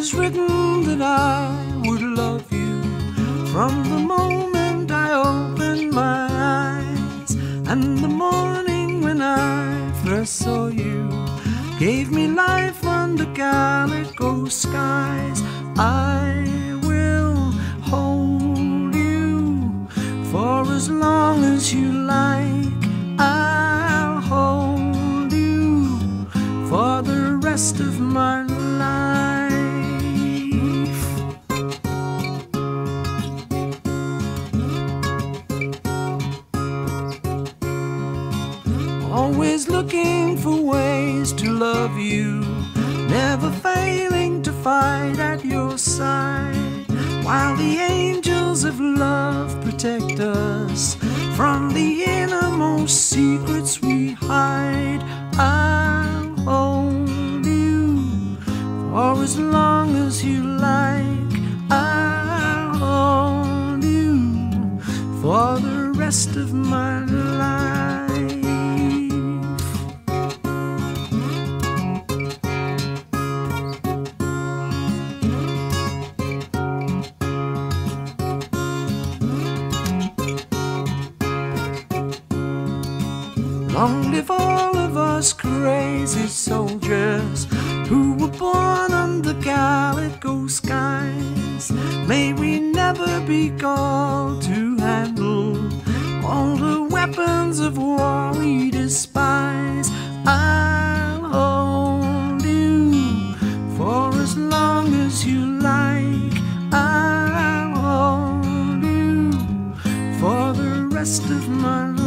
was written that I would love you from the moment I opened my eyes. And the morning when I first saw you gave me life under calico skies. I will hold you for as long as you like. I'll hold you for the rest of Always looking for ways to love you, never failing to fight at your side. While the angels of love protect us from the innermost secrets we hide, I'll hold you for as long Long live all of us crazy soldiers who were born under calico skies. May we never be called to handle all the weapons of war we despise. I'll hold you for as long as you like. I'll hold you for the rest of my life.